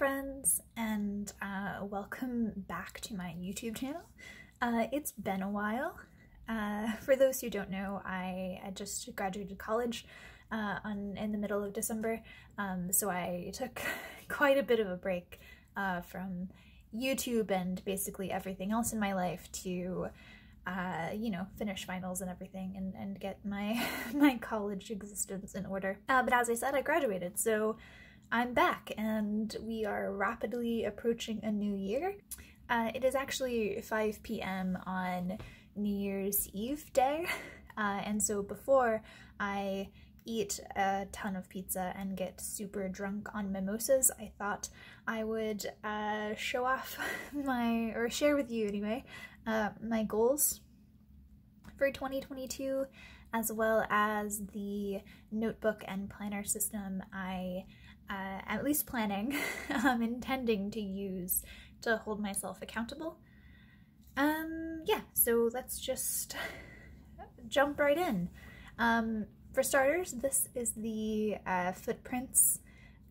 friends, and uh, welcome back to my YouTube channel. Uh, it's been a while. Uh, for those who don't know, I, I just graduated college uh, on in the middle of December, um, so I took quite a bit of a break uh, from YouTube and basically everything else in my life to uh, you know, finish finals and everything and, and get my my college existence in order. Uh, but as I said, I graduated, so I'm back and we are rapidly approaching a new year. Uh, it is actually 5 p.m. on New Year's Eve day, uh, and so before I eat a ton of pizza and get super drunk on mimosas, I thought I would uh, show off my, or share with you anyway, uh, my goals for 2022 as well as the notebook and planner system I uh, at least planning, um, intending to use to hold myself accountable. Um, yeah, so let's just jump right in. Um, for starters, this is the uh, Footprints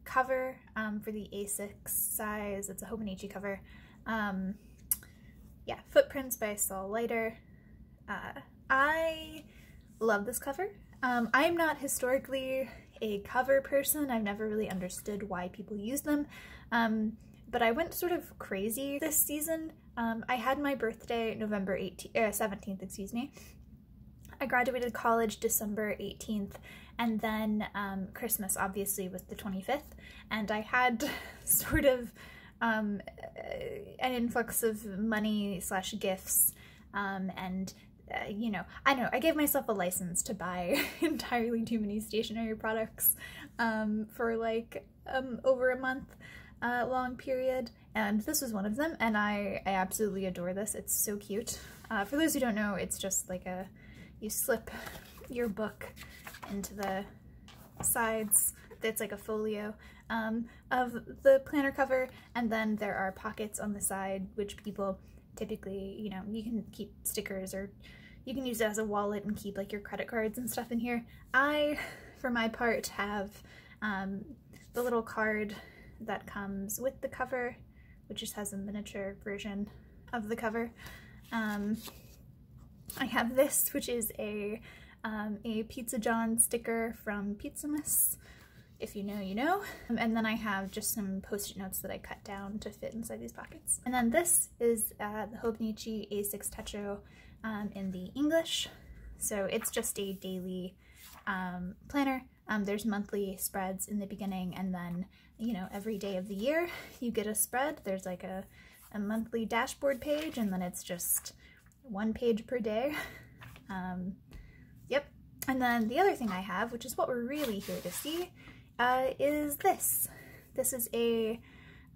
cover um, for the A6 size. It's a Hobonichi cover. Um, yeah, Footprints by Saul Leiter. Uh, I love this cover. Um, I'm not historically a cover person. I've never really understood why people use them. Um, but I went sort of crazy this season. Um, I had my birthday November 18th, uh, 17th, excuse me. I graduated college December 18th, and then um, Christmas obviously was the 25th, and I had sort of um, an influx of money slash gifts um, and uh, you know, I know, I gave myself a license to buy entirely too many stationery products um, for like um, over a month uh, long period, and this was one of them, and I, I absolutely adore this. It's so cute. Uh, for those who don't know, it's just like a, you slip your book into the sides, it's like a folio um, of the planner cover, and then there are pockets on the side which people typically, you know, you can keep stickers or you can use it as a wallet and keep like your credit cards and stuff in here. I, for my part, have um, the little card that comes with the cover, which just has a miniature version of the cover. Um, I have this, which is a um, a Pizza John sticker from Pizzamas. If you know, you know. Um, and then I have just some post-it notes that I cut down to fit inside these pockets. And then this is uh, the Hobonichi A6 Techo um, in the English. So it's just a daily um, planner. Um, there's monthly spreads in the beginning and then, you know, every day of the year you get a spread. There's like a, a monthly dashboard page and then it's just one page per day. Um, yep. And then the other thing I have, which is what we're really here to see, uh, is this. This is a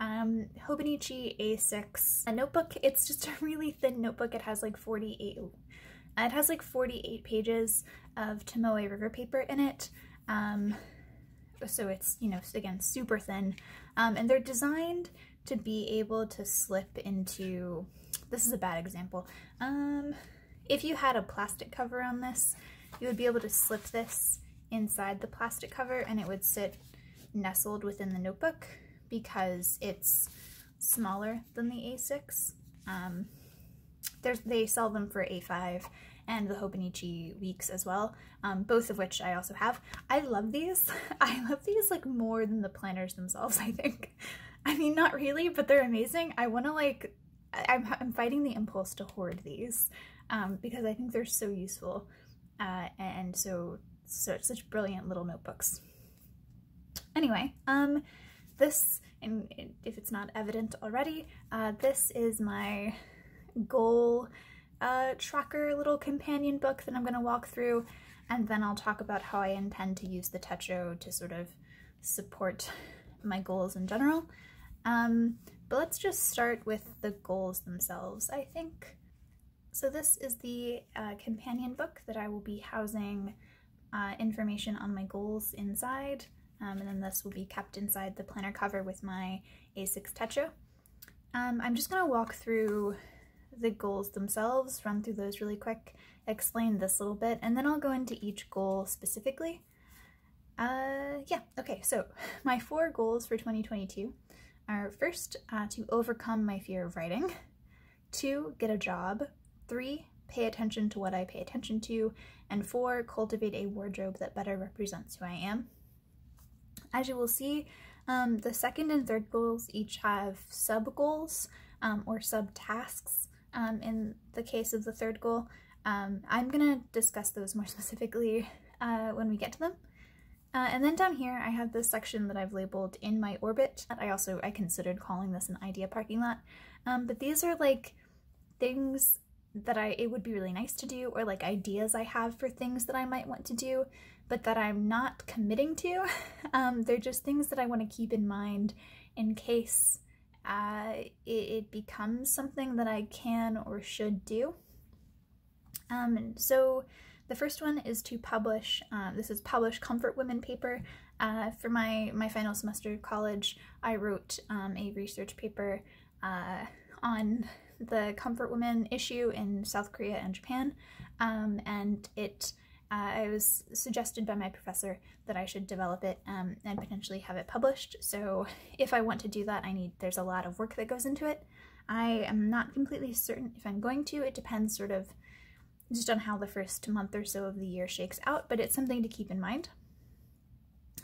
um, Hobonichi A6 a notebook. It's just a really thin notebook. It has like 48, it has like 48 pages of Tomoe River paper in it. Um, so it's, you know, again, super thin. Um, and they're designed to be able to slip into, this is a bad example. Um, if you had a plastic cover on this, you would be able to slip this inside the plastic cover and it would sit nestled within the notebook because it's smaller than the A6. Um, they sell them for A5 and the Hobonichi Weeks as well, um, both of which I also have. I love these. I love these like more than the planners themselves, I think. I mean, not really, but they're amazing. I want to like, I'm, I'm fighting the impulse to hoard these um, because I think they're so useful uh, and so, so such brilliant little notebooks. Anyway, um, this, and if it's not evident already, uh, this is my goal uh, tracker little companion book that I'm going to walk through, and then I'll talk about how I intend to use the Techo to sort of support my goals in general. Um, but let's just start with the goals themselves, I think. So this is the uh, companion book that I will be housing uh, information on my goals inside. Um, and then this will be kept inside the planner cover with my A6 Techo. Um, I'm just going to walk through the goals themselves, run through those really quick, explain this little bit, and then I'll go into each goal specifically. Uh, yeah, okay, so my four goals for 2022 are first, uh, to overcome my fear of writing, two, get a job, three, pay attention to what I pay attention to, and four, cultivate a wardrobe that better represents who I am. As you will see, um, the second and third goals each have sub goals um, or sub tasks. Um, in the case of the third goal, um, I'm gonna discuss those more specifically uh, when we get to them. Uh, and then down here, I have this section that I've labeled in my orbit. I also, I considered calling this an idea parking lot. Um, but these are like things that I, it would be really nice to do or like ideas I have for things that I might want to do, but that I'm not committing to. um, they're just things that I want to keep in mind in case uh, it, it, becomes something that I can or should do. Um, so the first one is to publish, uh, this is publish Comfort Women paper. Uh, for my, my final semester of college, I wrote um, a research paper uh, on the Comfort Women issue in South Korea and Japan, um, and it uh, I was suggested by my professor that I should develop it um, and potentially have it published. So if I want to do that, I need there's a lot of work that goes into it. I am not completely certain if I'm going to. It depends sort of just on how the first month or so of the year shakes out, but it's something to keep in mind.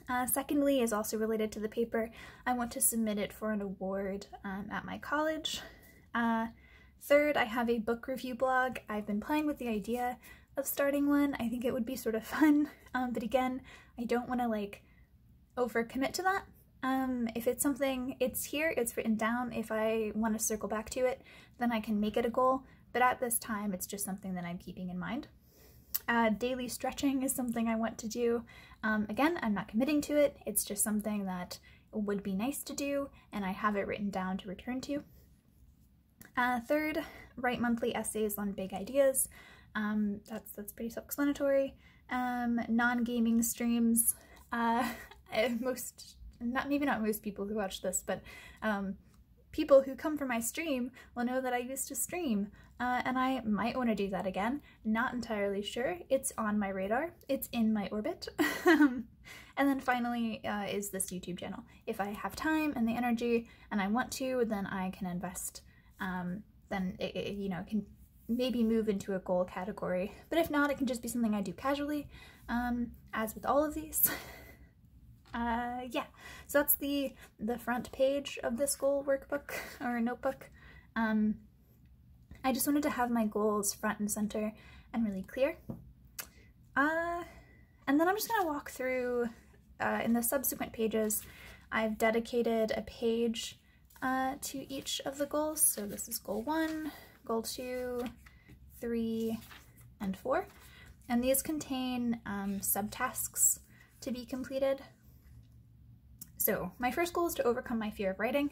Uh, secondly is also related to the paper. I want to submit it for an award um, at my college. Uh, third, I have a book review blog. I've been playing with the idea of starting one. I think it would be sort of fun, um, but again, I don't want to like overcommit to that. Um, if it's something, it's here, it's written down. If I want to circle back to it, then I can make it a goal, but at this time, it's just something that I'm keeping in mind. Uh, daily stretching is something I want to do. Um, again, I'm not committing to it, it's just something that would be nice to do, and I have it written down to return to. Uh, third, write monthly essays on big ideas. Um, that's that's pretty self-explanatory. Um, non-gaming streams. Uh, most, not maybe not most people who watch this, but um, people who come from my stream will know that I used to stream, uh, and I might want to do that again. Not entirely sure. It's on my radar. It's in my orbit. and then finally uh, is this YouTube channel. If I have time and the energy and I want to, then I can invest. Um, then it, it, you know can maybe move into a goal category. But if not, it can just be something I do casually, um, as with all of these. uh, yeah, so that's the, the front page of this goal workbook or notebook. Um, I just wanted to have my goals front and center and really clear. Uh, and then I'm just going to walk through, uh, in the subsequent pages, I've dedicated a page uh, to each of the goals. So this is goal one, goal two, three, and four. And these contain um, subtasks to be completed. So my first goal is to overcome my fear of writing.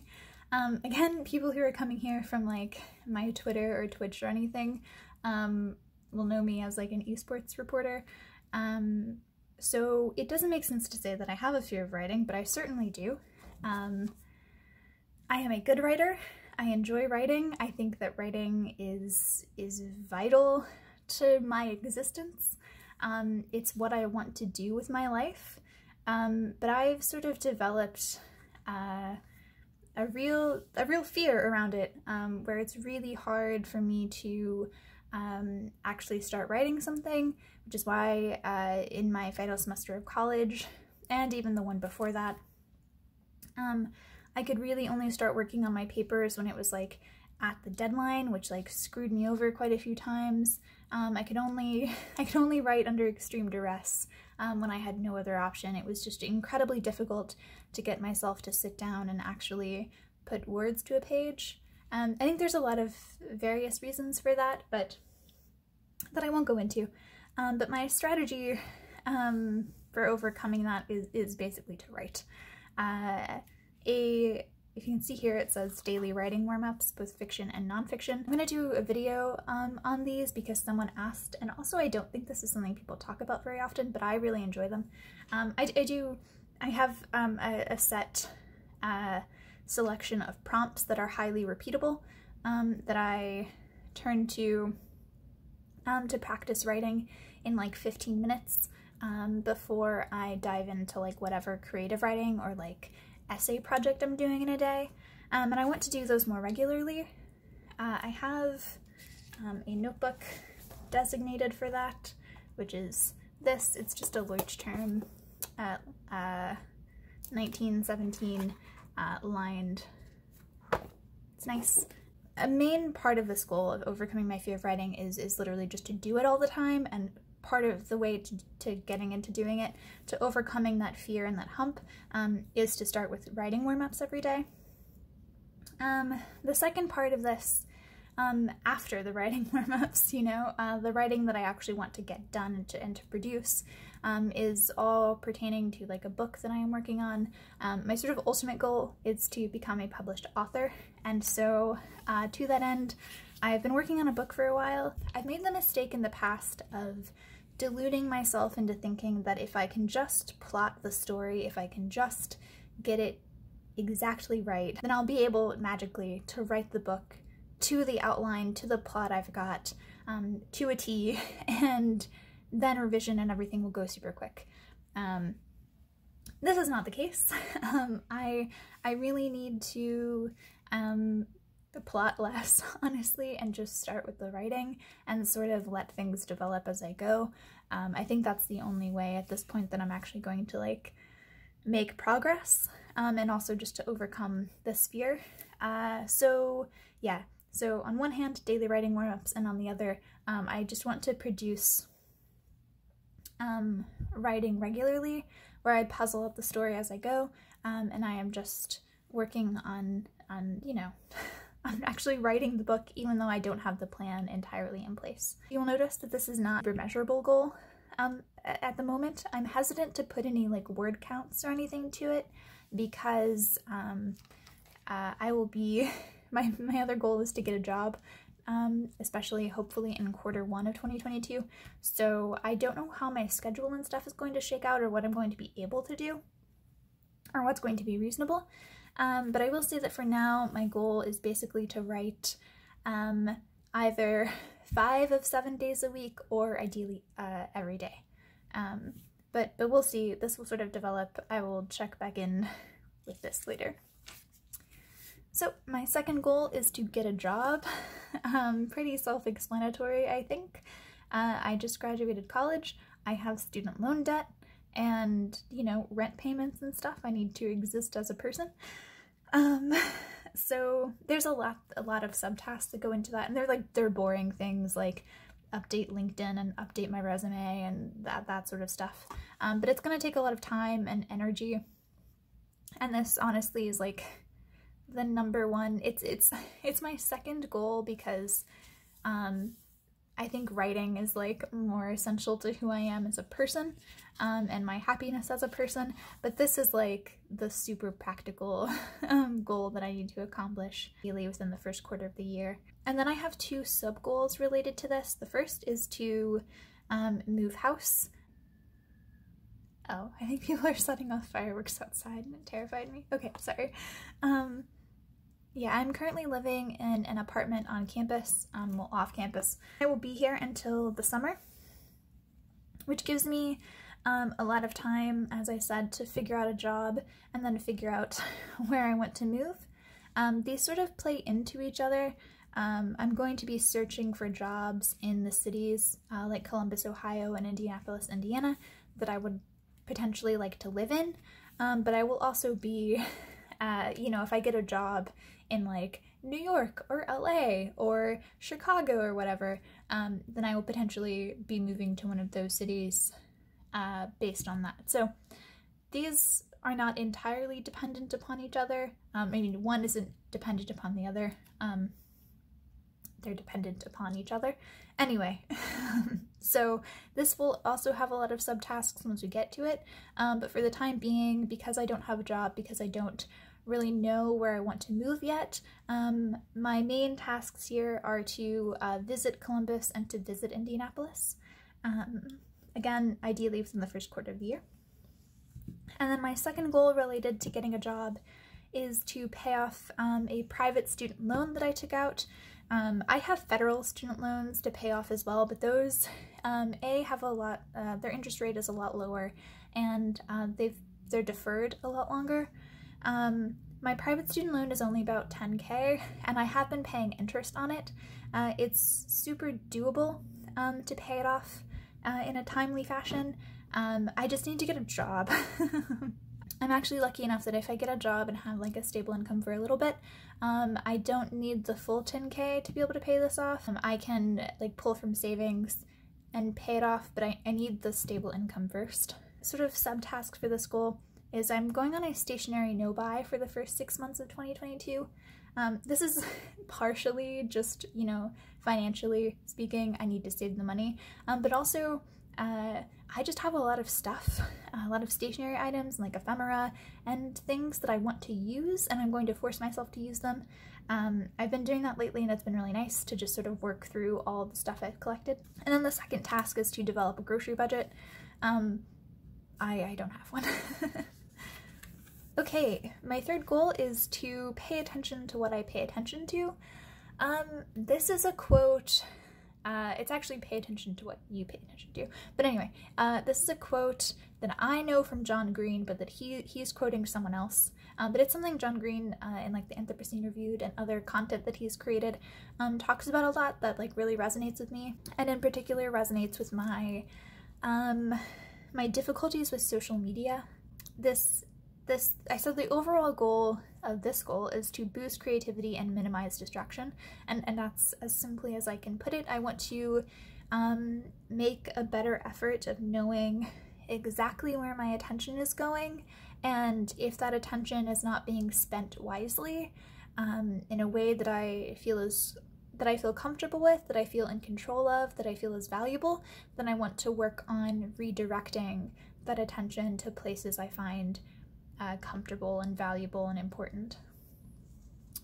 Um, again, people who are coming here from like my Twitter or Twitch or anything um, will know me as like an esports reporter. Um, so it doesn't make sense to say that I have a fear of writing, but I certainly do. Um, I am a good writer I enjoy writing. I think that writing is is vital to my existence. Um, it's what I want to do with my life. Um, but I've sort of developed uh, a real a real fear around it, um, where it's really hard for me to um, actually start writing something, which is why uh, in my final semester of college, and even the one before that, um, I could really only start working on my papers when it was like at the deadline, which like screwed me over quite a few times. Um, I could only I could only write under extreme duress um, when I had no other option. It was just incredibly difficult to get myself to sit down and actually put words to a page. Um, I think there's a lot of various reasons for that, but that I won't go into. Um, but my strategy um, for overcoming that is, is basically to write. Uh, a if you can see here, it says daily writing warm-ups, both fiction and nonfiction. I'm gonna do a video um, on these because someone asked, and also I don't think this is something people talk about very often, but I really enjoy them. Um, I, I, do, I have um, a, a, set uh, selection of prompts that are highly repeatable um, that I turn to um, to practice writing in like 15 minutes um, before I dive into like whatever creative writing or like essay project I'm doing in a day, um, and I want to do those more regularly. Uh, I have um, a notebook designated for that, which is this. It's just a Leuchtturm uh, uh, 1917 uh, lined. It's nice. A main part of this goal of overcoming my fear of writing is is literally just to do it all the time and part of the way to, to getting into doing it, to overcoming that fear and that hump, um, is to start with writing warm-ups every day. Um, the second part of this, um, after the writing warm-ups, you know, uh, the writing that I actually want to get done and to, and to produce, um, is all pertaining to like a book that I am working on. Um, my sort of ultimate goal is to become a published author, and so uh, to that end, I've been working on a book for a while. I've made the mistake in the past of deluding myself into thinking that if I can just plot the story, if I can just get it exactly right, then I'll be able magically to write the book to the outline, to the plot I've got, um, to a T, and then revision and everything will go super quick. Um, this is not the case. um, I I really need to um, plot less, honestly, and just start with the writing and sort of let things develop as I go. Um, I think that's the only way at this point that I'm actually going to like make progress um, and also just to overcome this fear. Uh, so yeah, so on one hand, daily writing warm-ups, and on the other, um, I just want to produce um, writing regularly where I puzzle up the story as I go, um, and I am just working on, on you know, I'm actually writing the book even though I don't have the plan entirely in place. You'll notice that this is not a measurable goal um, at the moment. I'm hesitant to put any like word counts or anything to it because um, uh, I will be, my, my other goal is to get a job um, especially hopefully in quarter one of 2022. So I don't know how my schedule and stuff is going to shake out or what I'm going to be able to do or what's going to be reasonable. Um, but I will say that for now, my goal is basically to write um, either five of seven days a week or ideally uh, every day. Um, but, but we'll see. This will sort of develop. I will check back in with this later. So my second goal is to get a job. Um, pretty self-explanatory, I think. Uh, I just graduated college. I have student loan debt and, you know, rent payments and stuff. I need to exist as a person. Um, so there's a lot, a lot of subtasks that go into that, and they're like they're boring things like update LinkedIn and update my resume and that that sort of stuff. Um, but it's gonna take a lot of time and energy, and this honestly is like the number one. It's it's it's my second goal because um, I think writing is like more essential to who I am as a person um, and my happiness as a person. But this is like the super practical um, goal that I need to accomplish really within the first quarter of the year. And then I have two sub goals related to this. The first is to um, move house. Oh, I think people are setting off fireworks outside and it terrified me. Okay, sorry. Um, yeah, I'm currently living in an apartment on campus, um, well, off campus. I will be here until the summer, which gives me um, a lot of time, as I said, to figure out a job and then figure out where I want to move. Um, these sort of play into each other. Um, I'm going to be searching for jobs in the cities uh, like Columbus, Ohio and Indianapolis, Indiana that I would potentially like to live in. Um, but I will also be, uh, you know, if I get a job in like New York or LA or Chicago or whatever, um, then I will potentially be moving to one of those cities uh, based on that. So these are not entirely dependent upon each other. Um, I mean, one isn't dependent upon the other. Um, they're dependent upon each other. Anyway, so this will also have a lot of subtasks once we get to it, um, but for the time being, because I don't have a job, because I don't really know where I want to move yet. Um, my main tasks here are to uh, visit Columbus and to visit Indianapolis. Um, again, ideally within the first quarter of the year. And then my second goal related to getting a job is to pay off um, a private student loan that I took out. Um, I have federal student loans to pay off as well, but those, um, A, have a lot, uh, their interest rate is a lot lower, and uh, they've, they're deferred a lot longer. Um, my private student loan is only about 10k and I have been paying interest on it. Uh, it's super doable um, to pay it off uh, in a timely fashion. Um, I just need to get a job. I'm actually lucky enough that if I get a job and have like a stable income for a little bit, um, I don't need the full 10k to be able to pay this off. Um, I can like pull from savings and pay it off, but I, I need the stable income first. Sort of subtask for this goal is I'm going on a stationary no-buy for the first six months of 2022. Um, this is partially just, you know, financially speaking, I need to save the money, um, but also uh, I just have a lot of stuff, a lot of stationary items like ephemera and things that I want to use and I'm going to force myself to use them. Um, I've been doing that lately and it's been really nice to just sort of work through all the stuff I've collected. And then the second task is to develop a grocery budget. Um, I, I don't have one. okay, my third goal is to pay attention to what I pay attention to. Um, this is a quote uh, it's actually pay attention to what you pay attention to. But anyway, uh, this is a quote that I know from John Green, but that he he's quoting someone else. Um, but it's something John Green uh, in like the Anthropocene Reviewed and other content that he's created um, talks about a lot that like really resonates with me, and in particular resonates with my um, my difficulties with social media. This this I said the overall goal of this goal is to boost creativity and minimize distraction. And and that's as simply as I can put it. I want to um, make a better effort of knowing exactly where my attention is going. And if that attention is not being spent wisely um, in a way that I feel is that I feel comfortable with, that I feel in control of, that I feel is valuable, then I want to work on redirecting that attention to places I find uh, comfortable and valuable and important.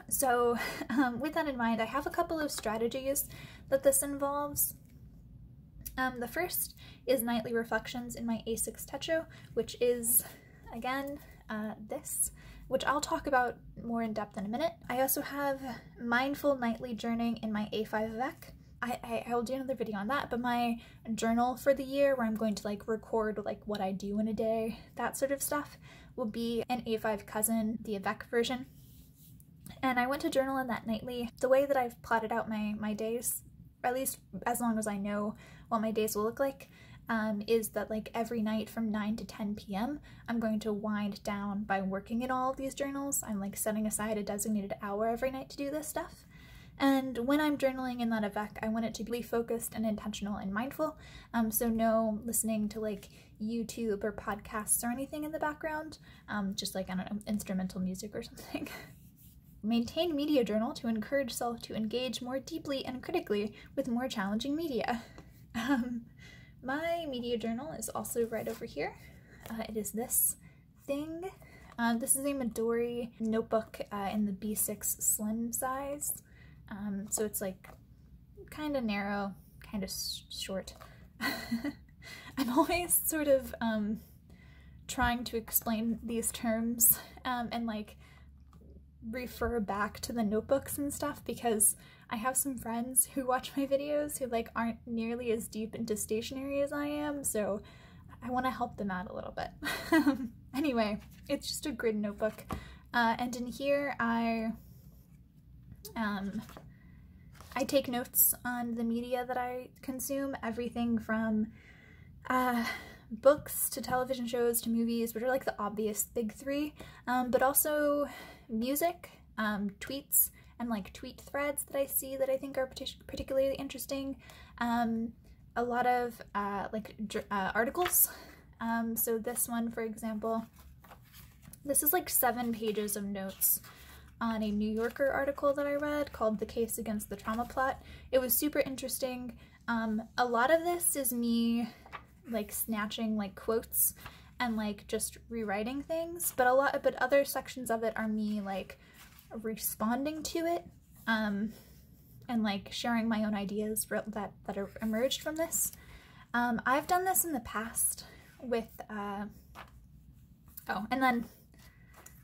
So, um, with that in mind, I have a couple of strategies that this involves. Um, the first is nightly reflections in my A6 Techo, which is, again, uh, this, which I'll talk about more in depth in a minute. I also have mindful nightly journaling in my A5 Avec. I, I, I will do another video on that, but my journal for the year where I'm going to like record like what I do in a day, that sort of stuff, will be an A5 Cousin, the Avec version. And I went to journal in that nightly. The way that I've plotted out my, my days, at least as long as I know what my days will look like, um, is that like every night from 9 to 10 p.m. I'm going to wind down by working in all of these journals. I'm like setting aside a designated hour every night to do this stuff. And when I'm journaling in that Avec, I want it to be focused and intentional and mindful. Um, so no listening to like YouTube or podcasts or anything in the background, um, just like, I don't know, instrumental music or something. Maintain media journal to encourage self to engage more deeply and critically with more challenging media. Um, my media journal is also right over here. Uh, it is this thing. Uh, this is a Midori notebook uh, in the B6 slim size. Um, so it's like kind of narrow, kind of short. I'm always sort of um, trying to explain these terms um, and like refer back to the notebooks and stuff because I have some friends who watch my videos who like aren't nearly as deep into stationery as I am, so I want to help them out a little bit. anyway, it's just a grid notebook, uh, and in here I um, I take notes on the media that I consume, everything from uh, books to television shows to movies, which are like the obvious big three, um, but also music, um, tweets, and like tweet threads that I see that I think are particularly interesting. Um, a lot of uh, like uh, articles. Um, so this one, for example, this is like seven pages of notes on a New Yorker article that I read called The Case Against the Trauma Plot. It was super interesting. Um, a lot of this is me like snatching like quotes and like just rewriting things, but a lot but other sections of it are me like responding to it um, and like sharing my own ideas that, that are emerged from this. Um, I've done this in the past with, uh, oh, and then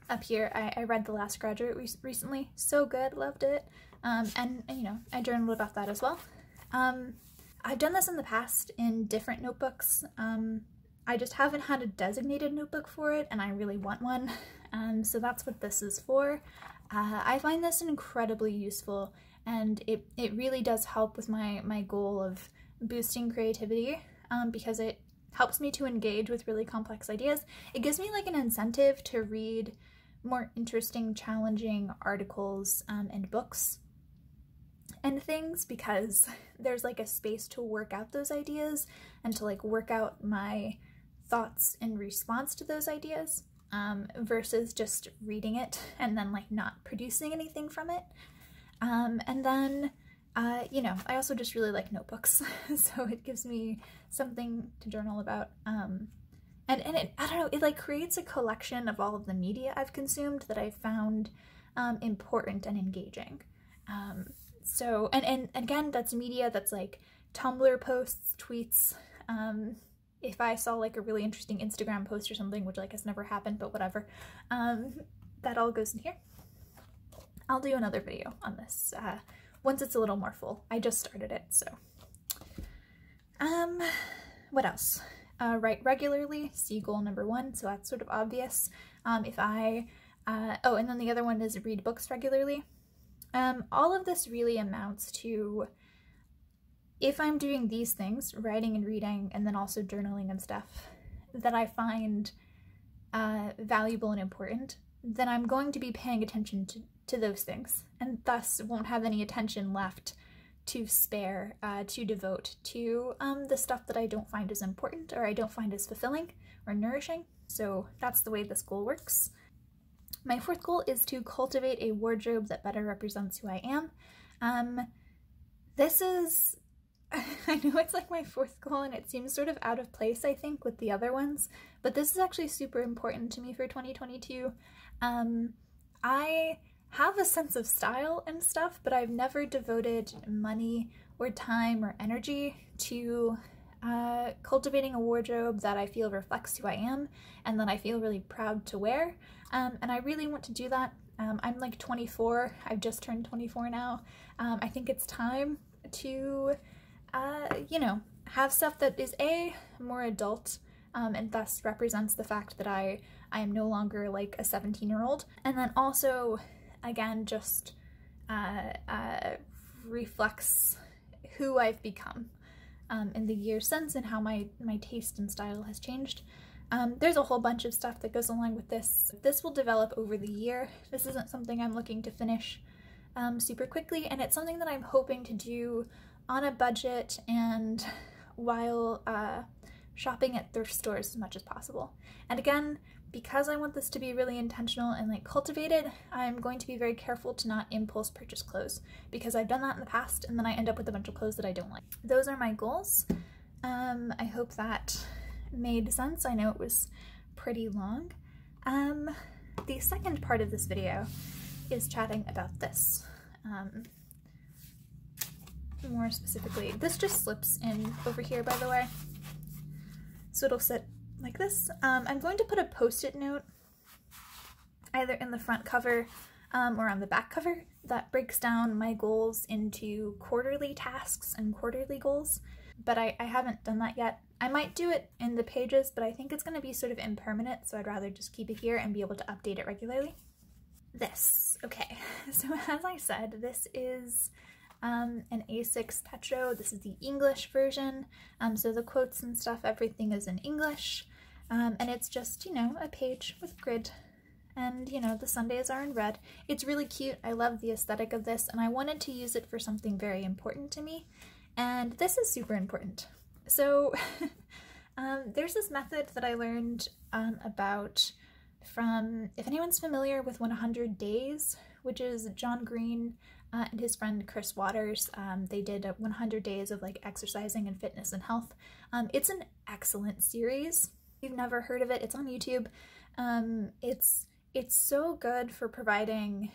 up here, I, I read The Last Graduate re recently. So good, loved it. Um, and, and, you know, I journaled about that as well. Um, I've done this in the past in different notebooks. Um, I just haven't had a designated notebook for it, and I really want one. Um, so that's what this is for. Uh, I find this incredibly useful and it, it really does help with my, my goal of boosting creativity um, because it helps me to engage with really complex ideas. It gives me like an incentive to read more interesting, challenging articles um, and books and things because there's like a space to work out those ideas and to like work out my thoughts in response to those ideas um, versus just reading it and then like not producing anything from it. Um, and then, uh, you know, I also just really like notebooks, so it gives me something to journal about. Um, and and it, I don't know, it like creates a collection of all of the media I've consumed that I found um, important and engaging. Um, so, and, and again, that's media that's like Tumblr posts, tweets, um, if I saw like a really interesting Instagram post or something, which like has never happened, but whatever, um, that all goes in here. I'll do another video on this uh, once it's a little more full. I just started it, so. Um, what else? Uh, write regularly, see goal number one, so that's sort of obvious. Um, if I, uh, oh, and then the other one is read books regularly. Um, all of this really amounts to if I'm doing these things, writing and reading, and then also journaling and stuff, that I find uh, valuable and important, then I'm going to be paying attention to, to those things, and thus won't have any attention left to spare, uh, to devote to um, the stuff that I don't find as important or I don't find as fulfilling or nourishing. So that's the way this goal works. My fourth goal is to cultivate a wardrobe that better represents who I am. Um, this is I know it's like my fourth goal and it seems sort of out of place, I think, with the other ones, but this is actually super important to me for 2022. Um, I have a sense of style and stuff, but I've never devoted money or time or energy to uh, cultivating a wardrobe that I feel reflects who I am and that I feel really proud to wear. Um, and I really want to do that. Um, I'm like 24, I've just turned 24 now. Um, I think it's time to uh, you know, have stuff that is A, more adult, um, and thus represents the fact that I, I am no longer like a 17 year old. And then also, again, just uh, uh, reflects who I've become um, in the years since and how my, my taste and style has changed. Um, there's a whole bunch of stuff that goes along with this. This will develop over the year. This isn't something I'm looking to finish um, super quickly, and it's something that I'm hoping to do on a budget and while uh, shopping at thrift stores as much as possible. And again, because I want this to be really intentional and like cultivated, I'm going to be very careful to not impulse purchase clothes because I've done that in the past and then I end up with a bunch of clothes that I don't like. Those are my goals. Um, I hope that made sense. I know it was pretty long. Um, the second part of this video is chatting about this. Um, more specifically. This just slips in over here, by the way. So it'll sit like this. Um, I'm going to put a post-it note either in the front cover um, or on the back cover that breaks down my goals into quarterly tasks and quarterly goals, but I, I haven't done that yet. I might do it in the pages, but I think it's going to be sort of impermanent, so I'd rather just keep it here and be able to update it regularly. This. Okay, so as I said, this is um, an A6 Techo. This is the English version, um, so the quotes and stuff, everything is in English. Um, and it's just, you know, a page with grid. And, you know, the Sundays are in red. It's really cute. I love the aesthetic of this, and I wanted to use it for something very important to me. And this is super important. So, um, there's this method that I learned um, about from, if anyone's familiar with 100 Days, which is John Green uh, and his friend Chris Waters. Um, they did 100 days of like exercising and fitness and health. Um, it's an excellent series. You've never heard of it, it's on YouTube. Um, it's it's so good for providing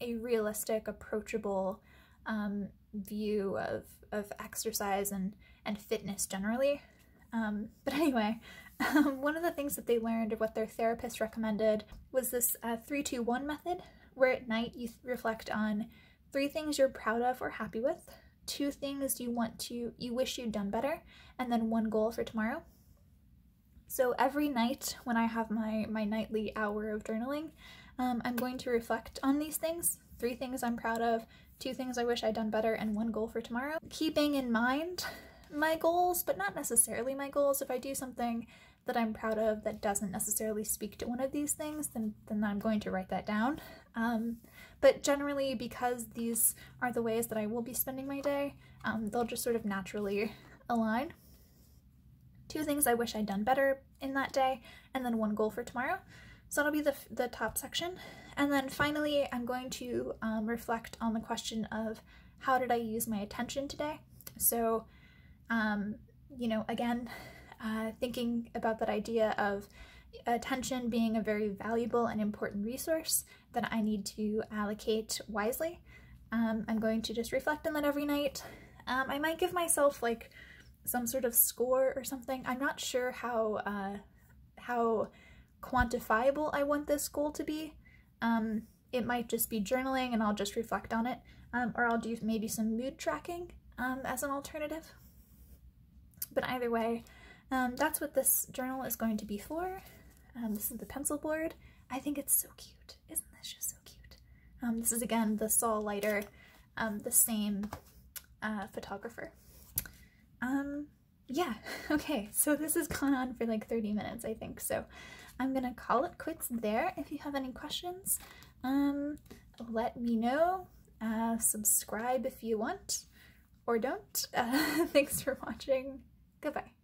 a realistic, approachable um, view of of exercise and and fitness generally. Um, but anyway, um, one of the things that they learned, or what their therapist recommended, was this uh, three two one method, where at night you reflect on three things you're proud of or happy with, two things you want to, you wish you'd done better, and then one goal for tomorrow. So every night when I have my, my nightly hour of journaling, um, I'm going to reflect on these things. Three things I'm proud of, two things I wish I'd done better, and one goal for tomorrow. Keeping in mind my goals, but not necessarily my goals. If I do something that I'm proud of that doesn't necessarily speak to one of these things, then, then I'm going to write that down. Um, but generally, because these are the ways that I will be spending my day, um, they'll just sort of naturally align. Two things I wish I'd done better in that day, and then one goal for tomorrow. So that'll be the, the top section. And then finally, I'm going to um, reflect on the question of how did I use my attention today? So, um, you know, again, uh, thinking about that idea of attention being a very valuable and important resource that I need to allocate wisely. Um, I'm going to just reflect on that every night. Um, I might give myself like some sort of score or something. I'm not sure how uh, how quantifiable I want this goal to be. Um, it might just be journaling and I'll just reflect on it, um, or I'll do maybe some mood tracking um, as an alternative. But either way, um, that's what this journal is going to be for. Um, this is the pencil board. I think it's so cute. Isn't this just so cute? Um, this is again the Saul Leiter, the same uh, photographer. Um, yeah, okay, so this has gone on for like 30 minutes, I think, so I'm gonna call it quits there. If you have any questions, um, let me know. Uh, subscribe if you want, or don't. Uh, thanks for watching. Goodbye.